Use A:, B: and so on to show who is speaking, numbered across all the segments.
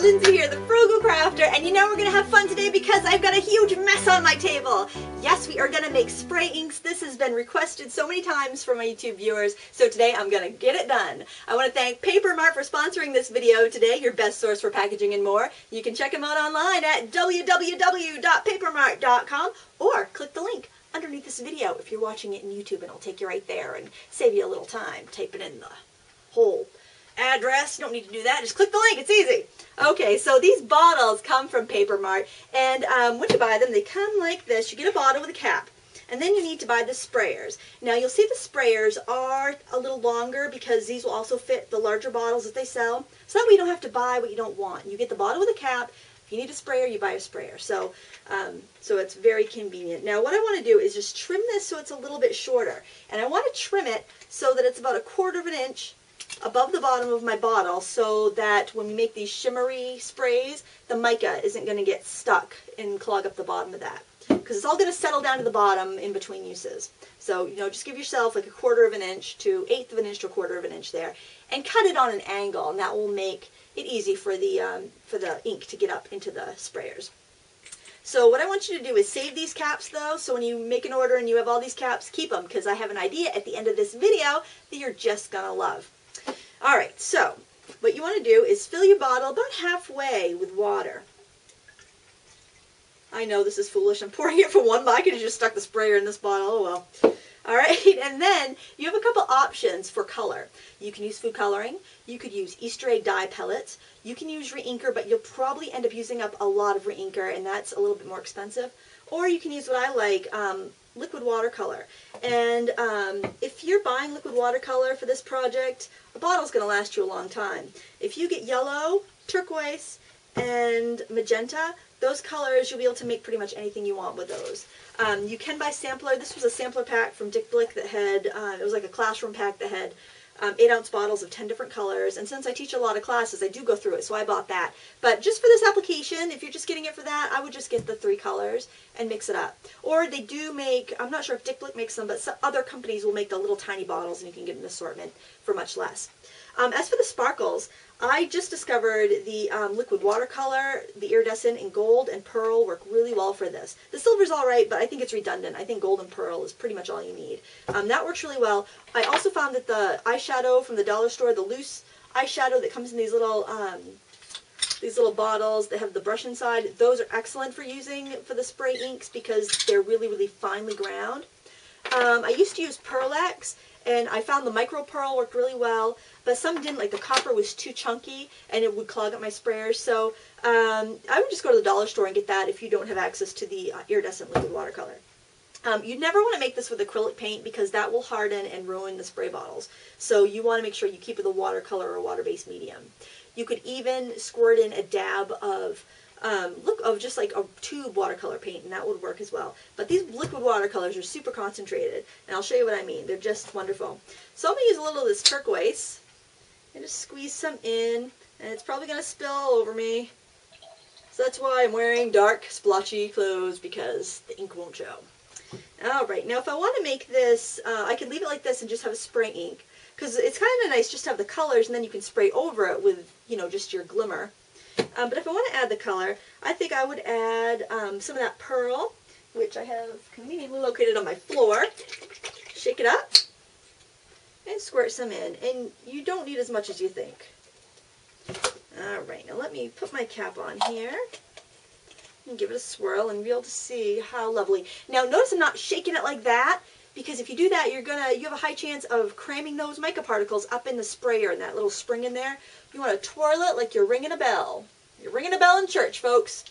A: Lindsay here, the Frugal Crafter, and you know we're gonna have fun today because I've got a huge mess on my table. Yes, we are gonna make spray inks. This has been requested so many times from my YouTube viewers, so today I'm gonna get it done. I wanna thank Paper Mart for sponsoring this video today, your best source for packaging and more. You can check them out online at www.papermart.com or click the link underneath this video if you're watching it in YouTube and it'll take you right there and save you a little time typing in the whole address. You don't need to do that. Just click the link. It's easy. Okay, so these bottles come from Paper Mart, and um, when you buy them, they come like this. You get a bottle with a cap, and then you need to buy the sprayers. Now, you'll see the sprayers are a little longer because these will also fit the larger bottles that they sell. So that way you don't have to buy what you don't want. You get the bottle with a cap. If you need a sprayer, you buy a sprayer. So, um, so it's very convenient. Now, what I want to do is just trim this so it's a little bit shorter. And I want to trim it so that it's about a quarter of an inch above the bottom of my bottle so that when we make these shimmery sprays, the mica isn't going to get stuck and clog up the bottom of that. Because it's all going to settle down to the bottom in between uses. So, you know, just give yourself like a quarter of an inch to eighth of an inch to a quarter of an inch there. And cut it on an angle, and that will make it easy for the, um, for the ink to get up into the sprayers. So what I want you to do is save these caps though, so when you make an order and you have all these caps, keep them, because I have an idea at the end of this video that you're just going to love. All right, so what you want to do is fill your bottle about halfway with water. I know this is foolish. I'm pouring it from one, but I could have just stuck the sprayer in this bottle. Oh well. All right, and then you have a couple options for color. You can use food coloring. You could use Easter egg dye pellets. You can use reinker, but you'll probably end up using up a lot of reinker, and that's a little bit more expensive. Or you can use what I like, um, liquid watercolor. And um, if you're buying liquid watercolor for this project, a bottle's going to last you a long time. If you get yellow, turquoise, and magenta, those colors, you'll be able to make pretty much anything you want with those. Um, you can buy sampler. This was a sampler pack from Dick Blick that had, uh, it was like a classroom pack that had um, 8 ounce bottles of 10 different colors. And since I teach a lot of classes, I do go through it, so I bought that. But just for this application, if you're just getting it for that, I would just get the three colors and mix it up. Or they do make, I'm not sure if Dick Blick makes them, but other companies will make the little tiny bottles and you can get an assortment for much less. Um, as for the sparkles, I just discovered the um, liquid watercolor, the iridescent and gold and pearl work really well for this. The silver's all right, but I think it's redundant. I think gold and pearl is pretty much all you need. Um, that works really well. I also found that the eyeshadow from the dollar store, the loose eyeshadow that comes in these little um, these little bottles that have the brush inside, those are excellent for using for the spray inks because they're really, really finely ground. Um, I used to use Pearl Ex, and I found the micro pearl worked really well, but some didn't. Like the copper was too chunky, and it would clog up my sprayers. So um, I would just go to the dollar store and get that if you don't have access to the uh, iridescent liquid watercolor. Um, you never want to make this with acrylic paint because that will harden and ruin the spray bottles. So you want to make sure you keep it a watercolor or water-based medium. You could even squirt in a dab of um, look of just like a tube watercolor paint and that would work as well. But these liquid watercolors are super concentrated and I'll show you what I mean. They're just wonderful. So I'm going to use a little of this turquoise and just squeeze some in and it's probably going to spill over me. So that's why I'm wearing dark splotchy clothes because the ink won't show. Alright, now if I want to make this, uh, I can leave it like this and just have a spray ink. Because it's kind of nice just to have the colors and then you can spray over it with, you know, just your glimmer. Um, but if I want to add the color, I think I would add um, some of that pearl, which I have conveniently located on my floor. Shake it up and squirt some in. And you don't need as much as you think. Alright, now let me put my cap on here and give it a swirl and be able to see how lovely. Now notice I'm not shaking it like that because if you do that, you're gonna you have a high chance of cramming those mica particles up in the sprayer and that little spring in there. You want to twirl it like you're ringing a bell. You're ringing a bell in church, folks.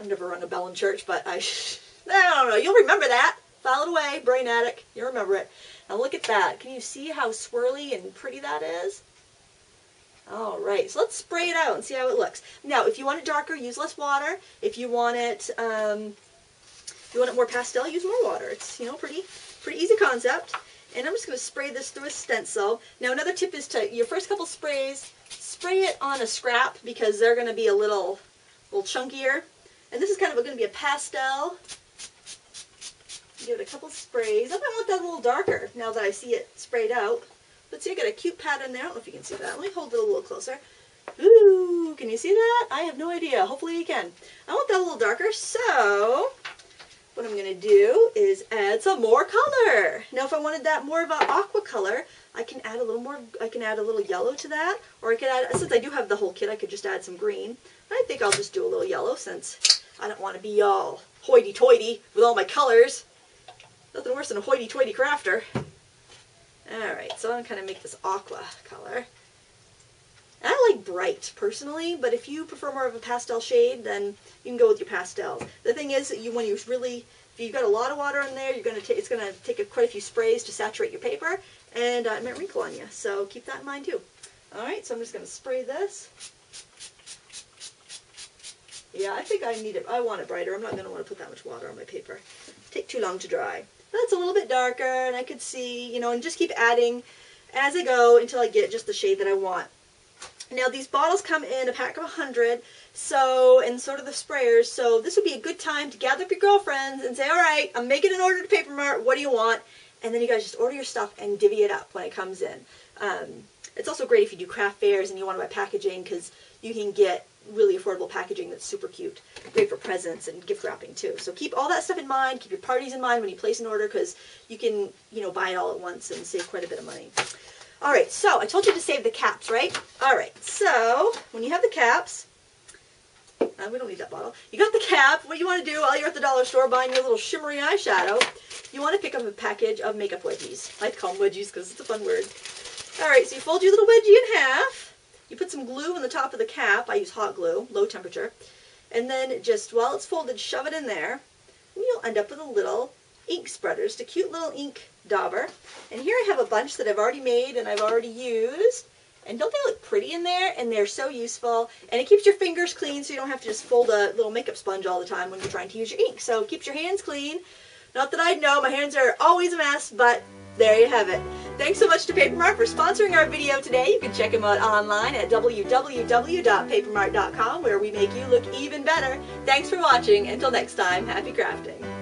A: I've never rung a bell in church, but I, I don't know. You'll remember that. File it away, brain attic. You'll remember it. Now look at that. Can you see how swirly and pretty that is? All right, so let's spray it out and see how it looks. Now, if you want it darker, use less water. If you want it, um, you want it more pastel, use more water. It's you know pretty, pretty easy concept. And I'm just going to spray this through a stencil. Now, another tip is to your first couple sprays, spray it on a scrap because they're going to be a little, little chunkier. And this is kind of going to be a pastel. Give it a couple sprays. I might want that a little darker now that I see it sprayed out. But see, I got a cute pattern there. I don't know if you can see that. Let me hold it a little closer. Ooh, can you see that? I have no idea. Hopefully you can. I want that a little darker, so what I'm going to do is add some more color. Now if I wanted that more of an aqua color, I can add a little more, I can add a little yellow to that, or I could add, since I do have the whole kit, I could just add some green. I think I'll just do a little yellow since I don't want to be all hoity-toity with all my colors. Nothing worse than a hoity-toity crafter. Alright, so I'm going to kind of make this aqua color. I like bright personally, but if you prefer more of a pastel shade, then you can go with your pastels. The thing is, you when you really, if you've got a lot of water in there, you're gonna it's gonna take a, quite a few sprays to saturate your paper, and uh, it might wrinkle on you. So keep that in mind too. All right, so I'm just gonna spray this. Yeah, I think I need it. I want it brighter. I'm not gonna want to put that much water on my paper. Take too long to dry. That's a little bit darker, and I could see, you know, and just keep adding as I go until I get just the shade that I want. Now these bottles come in a pack of 100, so, and sort of the sprayers, so this would be a good time to gather up your girlfriends and say, all right, I'm making an order to Paper Mart, what do you want? And then you guys just order your stuff and divvy it up when it comes in. Um, it's also great if you do craft fairs and you want to buy packaging because you can get really affordable packaging that's super cute. Great for presents and gift wrapping too. So keep all that stuff in mind. Keep your parties in mind when you place an order because you can, you know, buy it all at once and save quite a bit of money. All right, so I told you to save the caps, right? All right, so when you have the caps, uh, we don't need that bottle. You got the cap. What you want to do while you're at the dollar store buying your little shimmery eyeshadow, you want to pick up a package of makeup wedgies. I like to call them wedgies because it's a fun word. All right, so you fold your little wedgie in half. You put some glue on the top of the cap. I use hot glue, low temperature. And then just while it's folded, shove it in there. And you'll end up with a little ink spreader. Just a cute little ink dauber. And here I have a bunch that I've already made and I've already used. And don't they look pretty in there? And they're so useful. And it keeps your fingers clean so you don't have to just fold a little makeup sponge all the time when you're trying to use your ink. So it keeps your hands clean. Not that I know, my hands are always a mess, but there you have it. Thanks so much to Paper Mart for sponsoring our video today. You can check them out online at www.papermart.com where we make you look even better. Thanks for watching. Until next time, happy crafting.